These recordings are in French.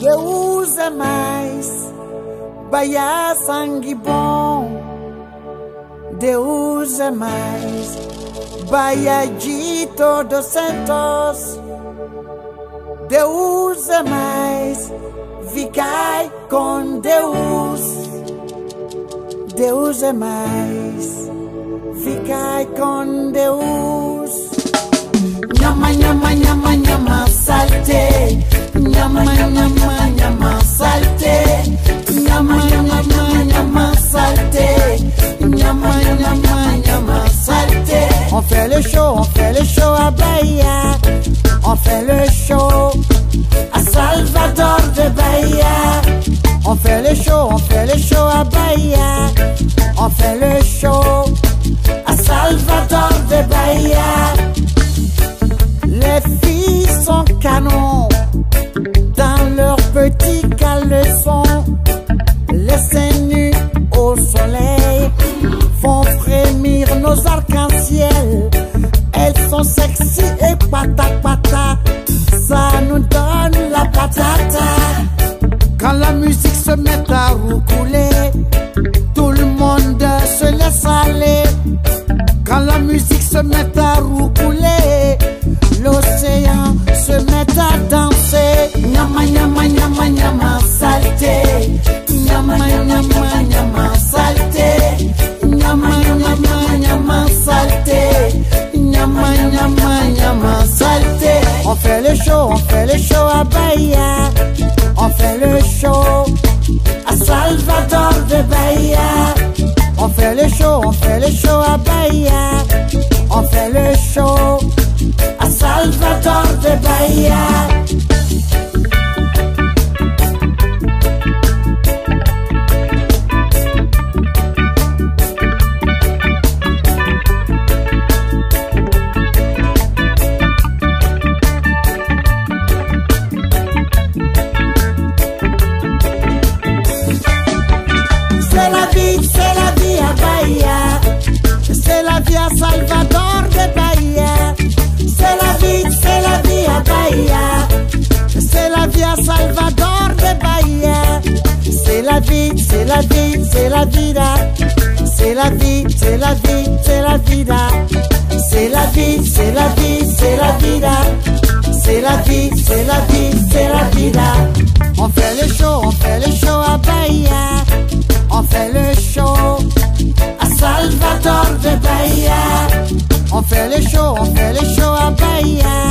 Deus é mais, Bahia sangue bom. Deus é mais, Bahia de todos santos. Deus é mais, ficai com Deus. Deus é mais, ficai com Deus. Nyama, nyama, nyama, nyama, salte. On fait le show à Bahia. On fait le show à Salvador de Bahia. On fait le show, on fait le show à Bahia. On fait le show à Salvador de Bahia. Sexy et pata pata. Ça nous donne la patata. Quand la musique se met à roucouler, le show à Bahia, on fait le show à Salvador de Bahia, On fait le show. On fait le show à Bahia. On fait le show à Salvador de Bahia. La vie, c'est la vie, c'est la vida. C'est la vie, c'est la vie, c'est la vida. C'est la vie, c'est la vie, c'est la vida. C'est la vie, c'est la vie, c'est la vida. On fait le show, on fait le show à Bahia. On fait le show à Salvador de Bahia. On fait le show, on fait le show à Bahia.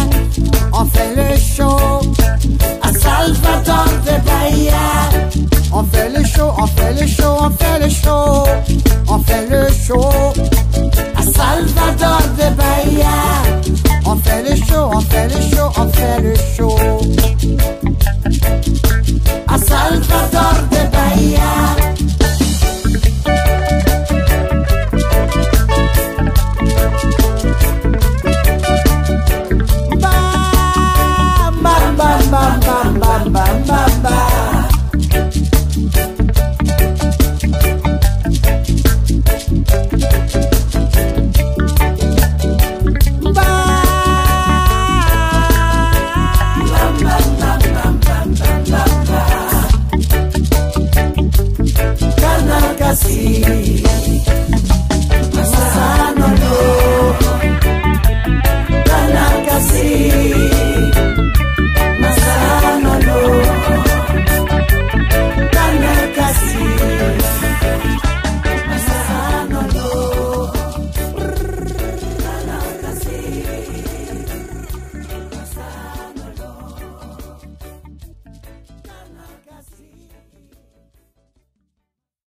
I'm fairly sure.